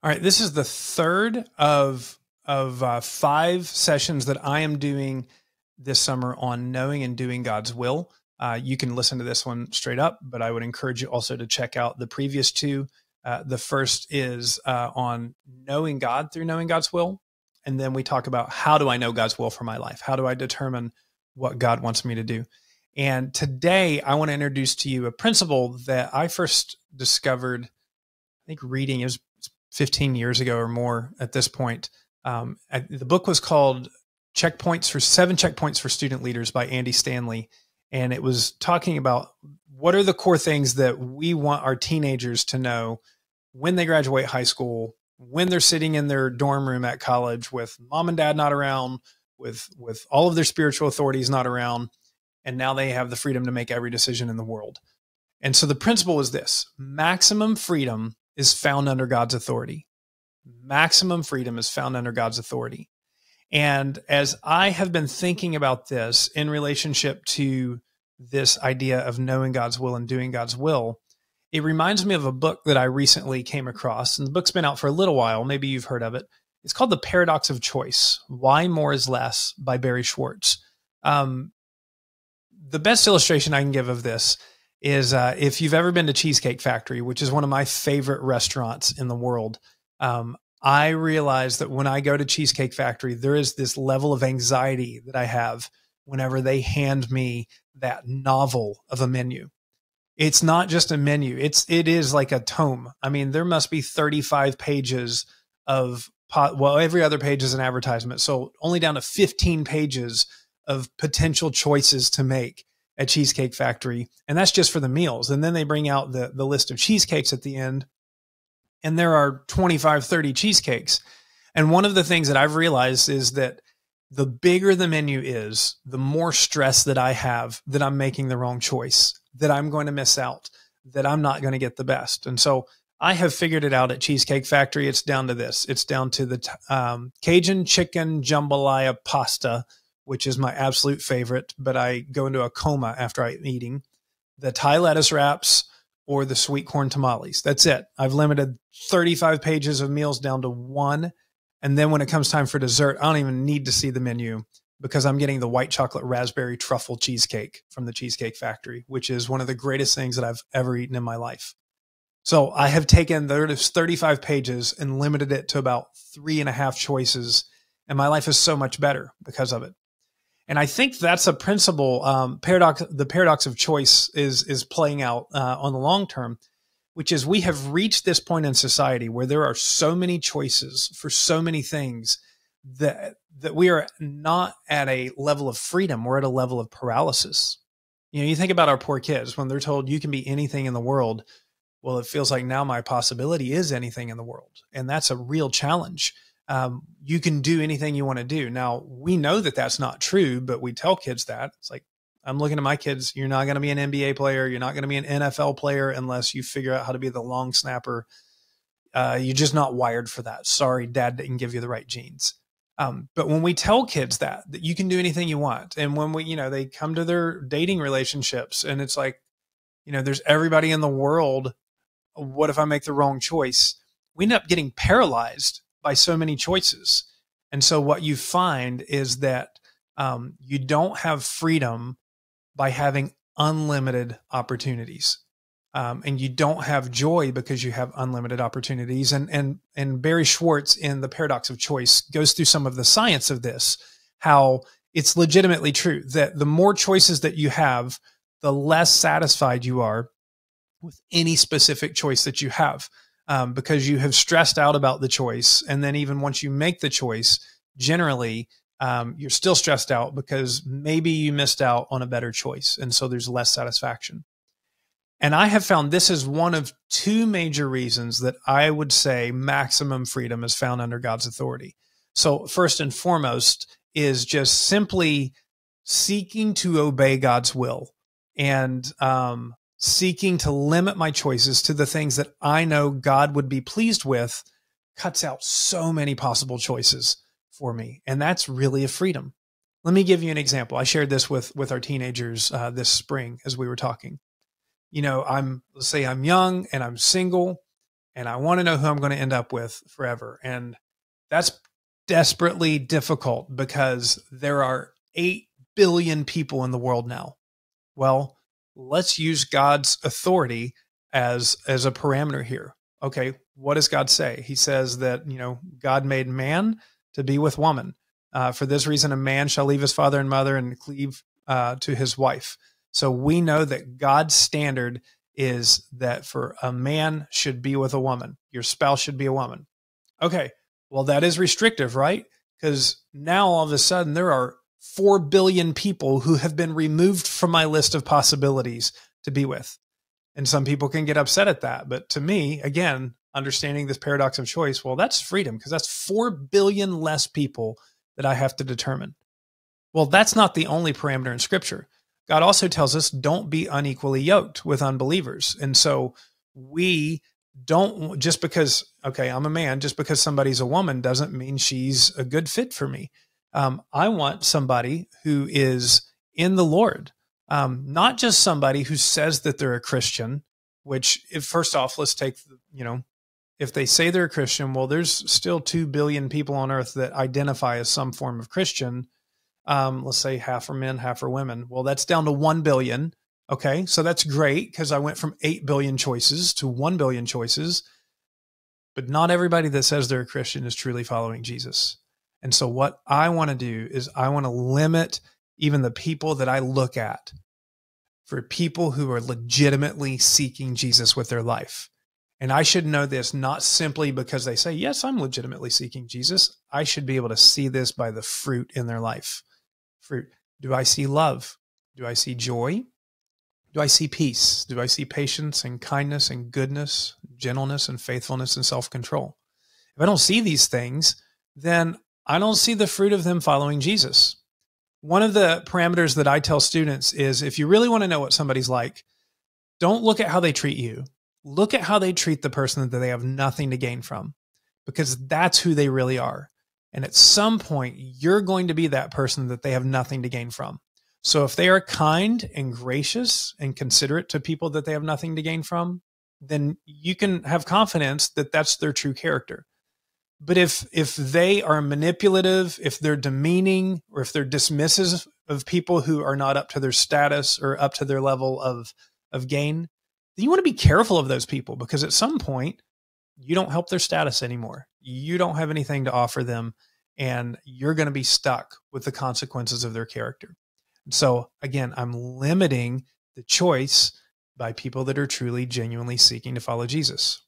All right, this is the third of of uh, five sessions that I am doing this summer on knowing and doing God's will. Uh, you can listen to this one straight up, but I would encourage you also to check out the previous two. Uh, the first is uh, on knowing God through knowing God's will, and then we talk about how do I know God's will for my life? How do I determine what God wants me to do? And today I want to introduce to you a principle that I first discovered. I think reading is 15 years ago or more at this point. Um, the book was called Checkpoints for Seven Checkpoints for Student Leaders by Andy Stanley. And it was talking about what are the core things that we want our teenagers to know when they graduate high school, when they're sitting in their dorm room at college with mom and dad not around, with with all of their spiritual authorities not around, and now they have the freedom to make every decision in the world. And so the principle is this: maximum freedom is found under God's authority. Maximum freedom is found under God's authority. And as I have been thinking about this in relationship to this idea of knowing God's will and doing God's will, it reminds me of a book that I recently came across. And the book's been out for a little while. Maybe you've heard of it. It's called The Paradox of Choice Why More is Less by Barry Schwartz. Um, the best illustration I can give of this is uh, if you've ever been to Cheesecake Factory, which is one of my favorite restaurants in the world, um, I realize that when I go to Cheesecake Factory, there is this level of anxiety that I have whenever they hand me that novel of a menu. It's not just a menu; it's it is like a tome. I mean, there must be 35 pages of pot. Well, every other page is an advertisement, so only down to 15 pages of potential choices to make at Cheesecake Factory, and that's just for the meals. And then they bring out the the list of cheesecakes at the end, and there are 25, 30 cheesecakes. And one of the things that I've realized is that the bigger the menu is, the more stress that I have that I'm making the wrong choice, that I'm going to miss out, that I'm not going to get the best. And so I have figured it out at Cheesecake Factory. It's down to this. It's down to the um, Cajun chicken jambalaya pasta which is my absolute favorite, but I go into a coma after I'm eating, the Thai lettuce wraps, or the sweet corn tamales. That's it. I've limited 35 pages of meals down to one. And then when it comes time for dessert, I don't even need to see the menu because I'm getting the white chocolate raspberry truffle cheesecake from the Cheesecake Factory, which is one of the greatest things that I've ever eaten in my life. So I have taken those 35 pages and limited it to about three and a half choices. And my life is so much better because of it. And I think that's a principle. Um, paradox. The paradox of choice is is playing out uh, on the long term, which is we have reached this point in society where there are so many choices for so many things that that we are not at a level of freedom. We're at a level of paralysis. You know, you think about our poor kids when they're told you can be anything in the world. Well, it feels like now my possibility is anything in the world, and that's a real challenge um, you can do anything you want to do. Now, we know that that's not true, but we tell kids that. It's like, I'm looking at my kids, you're not going to be an NBA player. You're not going to be an NFL player unless you figure out how to be the long snapper. Uh, you're just not wired for that. Sorry, dad didn't give you the right genes. Um, but when we tell kids that, that you can do anything you want, and when we, you know, they come to their dating relationships and it's like, you know, there's everybody in the world. What if I make the wrong choice? We end up getting paralyzed by so many choices. And so what you find is that um, you don't have freedom by having unlimited opportunities. Um, and you don't have joy because you have unlimited opportunities. And and and Barry Schwartz in the Paradox of Choice goes through some of the science of this, how it's legitimately true that the more choices that you have, the less satisfied you are with any specific choice that you have um, because you have stressed out about the choice. And then even once you make the choice, generally, um, you're still stressed out because maybe you missed out on a better choice. And so there's less satisfaction. And I have found this is one of two major reasons that I would say maximum freedom is found under God's authority. So, first and foremost, is just simply seeking to obey God's will and um, seeking to limit my choices to the things that I know God would be pleased with cuts out so many possible choices for me. And that's really a freedom. Let me give you an example. I shared this with, with our teenagers uh, this spring as we were talking. You know, I'm, let's say I'm young and I'm single and I want to know who I'm going to end up with forever. And that's desperately difficult because there are 8 billion people in the world now. Well, let's use God's authority as as a parameter here. Okay, what does God say? He says that, you know, God made man to be with woman. Uh, for this reason, a man shall leave his father and mother and cleave uh, to his wife. So we know that God's standard is that for a man should be with a woman, your spouse should be a woman. Okay, well, that is restrictive, right? Because now all of a sudden there are 4 billion people who have been removed from my list of possibilities to be with. And some people can get upset at that. But to me, again, understanding this paradox of choice, well, that's freedom because that's 4 billion less people that I have to determine. Well, that's not the only parameter in scripture. God also tells us don't be unequally yoked with unbelievers. And so we don't just because okay, I'm a man, just because somebody's a woman doesn't mean she's a good fit for me. Um, I want somebody who is in the Lord, um, not just somebody who says that they're a Christian. Which, if first off, let's take you know if they say they're a Christian, well, there's still 2 billion people on earth that identify as some form of Christian. Um, let's say half are men, half are women. Well, that's down to 1 billion. Okay. So that's great because I went from 8 billion choices to 1 billion choices. But not everybody that says they're a Christian is truly following Jesus. And so, what I want to do is, I want to limit even the people that I look at for people who are legitimately seeking Jesus with their life. And I should know this not simply because they say, Yes, I'm legitimately seeking Jesus. I should be able to see this by the fruit in their life. Fruit. Do I see love? Do I see joy? Do I see peace? Do I see patience and kindness and goodness, gentleness and faithfulness and self control? If I don't see these things, then I don't see the fruit of them following Jesus. One of the parameters that I tell students is if you really want to know what somebody's like, don't look at how they treat you look at how they treat the person that they have nothing to gain from, because that's who they really are. And at some point, you're going to be that person that they have nothing to gain from. So if they are kind and gracious and considerate to people that they have nothing to gain from, then you can have confidence that that's their true character. But if if they are manipulative, if they're demeaning, or if they're dismissive of people who are not up to their status or up to their level of of gain, then you want to be careful of those people because at some point you don't help their status anymore. You don't have anything to offer them, and you're going to be stuck with the consequences of their character. So, again, I'm limiting the choice by people that are truly, genuinely seeking to follow Jesus.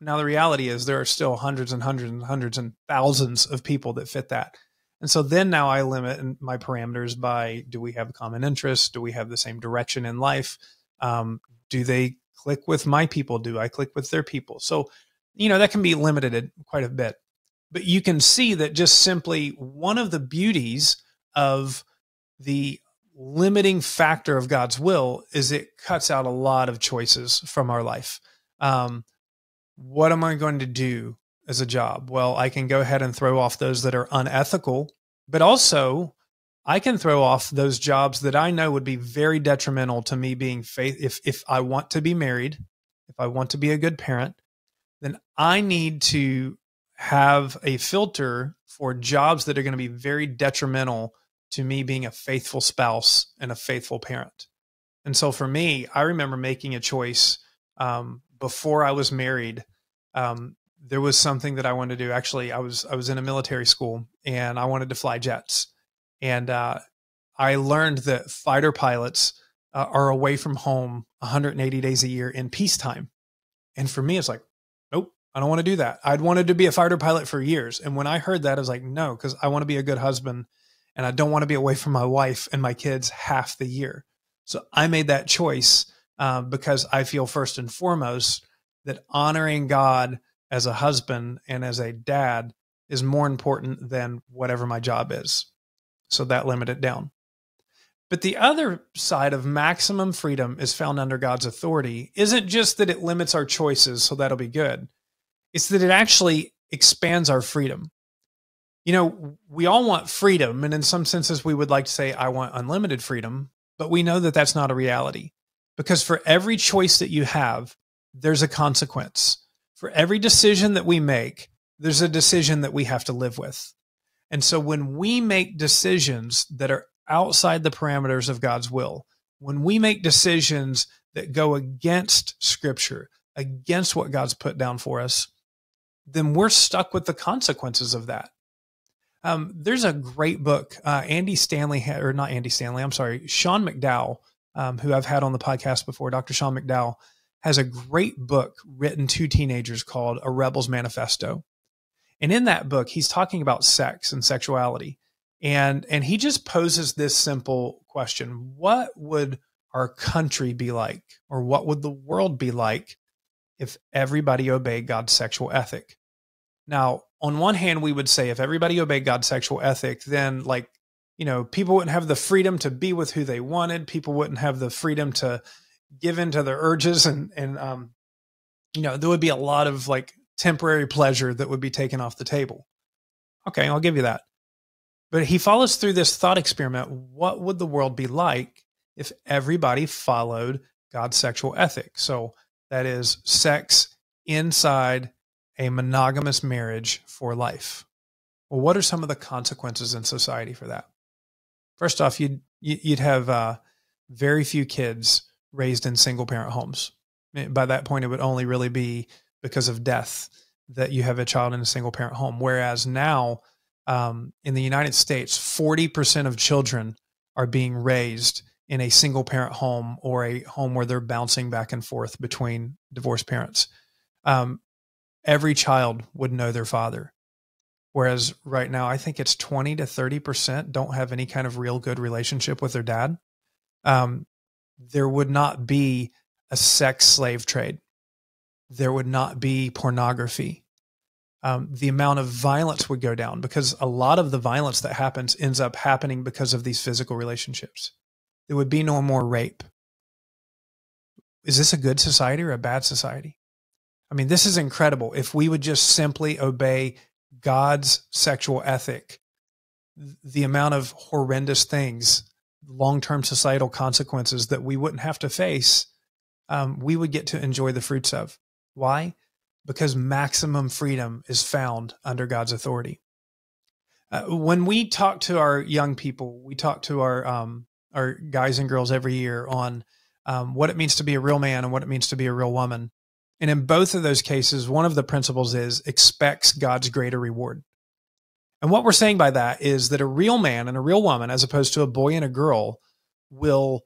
Now, the reality is there are still hundreds and hundreds and hundreds and thousands of people that fit that. And so then now I limit my parameters by do we have common interest? Do we have the same direction in life? Um, do they click with my people? Do I click with their people? So, you know, that can be limited quite a bit. But you can see that just simply one of the beauties of the limiting factor of God's will is it cuts out a lot of choices from our life. Um, what am I going to do as a job? Well, I can go ahead and throw off those that are unethical, but also I can throw off those jobs that I know would be very detrimental to me being faith. If if I want to be married, if I want to be a good parent, then I need to have a filter for jobs that are going to be very detrimental to me being a faithful spouse and a faithful parent. And so for me, I remember making a choice um, before I was married. Um, there was something that I wanted to do. Actually, I was I was in a military school and I wanted to fly jets and uh, I learned that fighter pilots uh, are away from home 180 days a year in peacetime. And for me, it's like, nope, I don't want to do that. I'd wanted to be a fighter pilot for years. And when I heard that, I was like, no, because I want to be a good husband and I don't want to be away from my wife and my kids half the year. So I made that choice uh, because I feel first and foremost that honoring God as a husband and as a dad is more important than whatever my job is. So that limited it down. But the other side of maximum freedom is found under God's authority isn't just that it limits our choices, so that'll be good. It's that it actually expands our freedom. You know, we all want freedom, and in some senses, we would like to say, I want unlimited freedom, but we know that that's not a reality because for every choice that you have, there's a consequence. For every decision that we make, there's a decision that we have to live with. And so when we make decisions that are outside the parameters of God's will, when we make decisions that go against scripture, against what God's put down for us, then we're stuck with the consequences of that. Um, there's a great book. Uh, Andy Stanley, or not Andy Stanley, I'm sorry, Sean McDowell, um, who I've had on the podcast before, Dr. Sean McDowell, has a great book written to teenagers called A Rebel's Manifesto. And in that book, he's talking about sex and sexuality. And, and he just poses this simple question What would our country be like? Or what would the world be like if everybody obeyed God's sexual ethic? Now, on one hand, we would say if everybody obeyed God's sexual ethic, then like, you know, people wouldn't have the freedom to be with who they wanted. People wouldn't have the freedom to give in to their urges. And, and, um, you know, there would be a lot of like temporary pleasure that would be taken off the table. Okay, I'll give you that. But he follows through this thought experiment. What would the world be like if everybody followed God's sexual ethic? So that is sex inside a monogamous marriage for life. Well, what are some of the consequences in society for that? First off, you'd you'd have uh, very few kids raised in single parent homes. By that point, it would only really be because of death that you have a child in a single parent home. Whereas now, um, in the United States, forty percent of children are being raised in a single parent home or a home where they're bouncing back and forth between divorced parents. Um, every child would know their father. Whereas right now, I think it's 20 to 30% don't have any kind of real good relationship with their dad. Um, there would not be a sex slave trade. There would not be pornography. Um, the amount of violence would go down because a lot of the violence that happens ends up happening because of these physical relationships. There would be no more rape. Is this a good society or a bad society? I mean, this is incredible. If we would just simply obey God's sexual ethic, the amount of horrendous things, long term societal consequences that we wouldn't have to face, um, we would get to enjoy the fruits of. Why? Because maximum freedom is found under God's authority. Uh, when we talk to our young people, we talk to our um, our guys and girls every year on um, what it means to be a real man and what it means to be a real woman. And in both of those cases, one of the principles is expects God's greater reward. And what we're saying by that is that a real man and a real woman, as opposed to a boy and a girl, will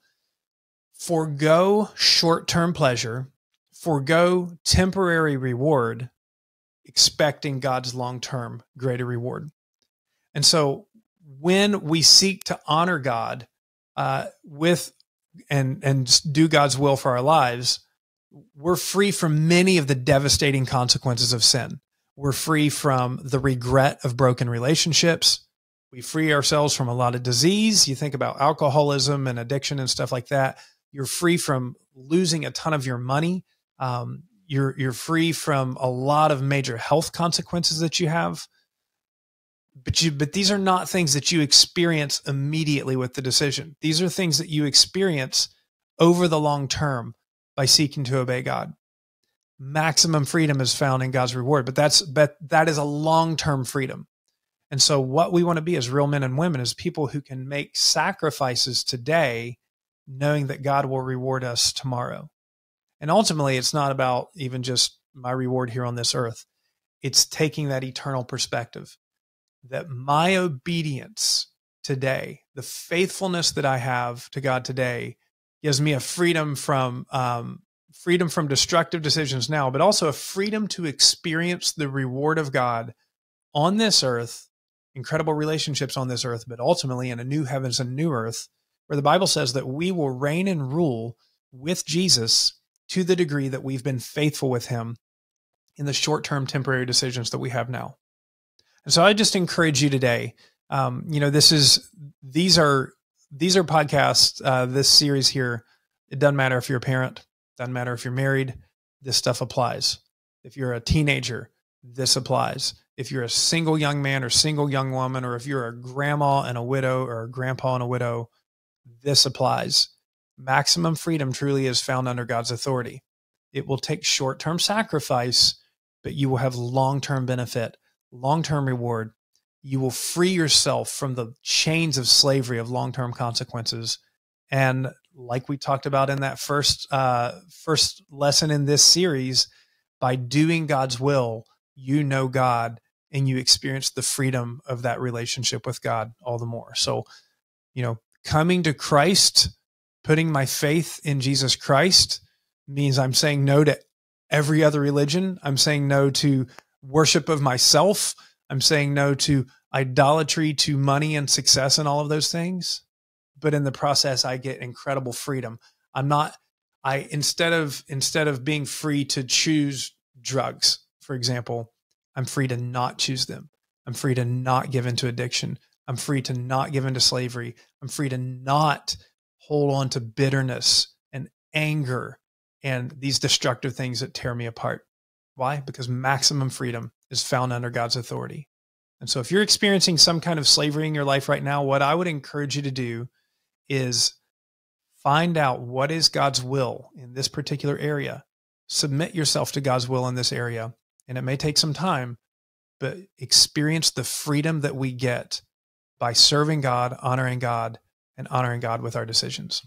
forego short term pleasure, forego temporary reward, expecting God's long term greater reward. And so when we seek to honor God uh, with and and do God's will for our lives, we're free from many of the devastating consequences of sin. We're free from the regret of broken relationships. We free ourselves from a lot of disease. You think about alcoholism and addiction and stuff like that. You're free from losing a ton of your money. Um, you're you're free from a lot of major health consequences that you have. But you but these are not things that you experience immediately with the decision. These are things that you experience over the long term by seeking to obey God. Maximum freedom is found in God's reward, but that's but that is a long-term freedom. And so what we want to be as real men and women is people who can make sacrifices today knowing that God will reward us tomorrow. And ultimately it's not about even just my reward here on this earth. It's taking that eternal perspective that my obedience today, the faithfulness that I have to God today gives me a freedom from um, freedom from destructive decisions now, but also a freedom to experience the reward of God on this earth, incredible relationships on this earth, but ultimately in a new heavens and new earth, where the Bible says that we will reign and rule with Jesus to the degree that we've been faithful with him in the short term temporary decisions that we have now. And so I just encourage you today. Um, you know, this is, these are these are podcasts, uh, this series here. It doesn't matter if you're a parent, doesn't matter if you're married, this stuff applies. If you're a teenager, this applies. If you're a single young man or single young woman, or if you're a grandma and a widow or a grandpa and a widow, this applies. Maximum freedom truly is found under God's authority. It will take short term sacrifice but you will have long term benefit, long term reward. You will free yourself from the chains of slavery of long term consequences. And like we talked about in that first uh, first lesson in this series, by doing God's will, you know God and you experience the freedom of that relationship with God all the more. So, you know, coming to Christ, putting my faith in Jesus Christ means I'm saying no to every other religion. I'm saying no to worship of myself. I'm saying no to idolatry, to money and success and all of those things. But in the process, I get incredible freedom. I'm not, I, instead of, instead of being free to choose drugs, for example, I'm free to not choose them. I'm free to not give into addiction. I'm free to not give into slavery. I'm free to not hold on to bitterness and anger and these destructive things that tear me apart. Why? Because maximum freedom is found under God's authority. And so if you're experiencing some kind of slavery in your life right now, what I would encourage you to do is find out what is God's will in this particular area. Submit yourself to God's will in this area. And it may take some time, but experience the freedom that we get by serving God, honoring God, and honoring God with our decisions.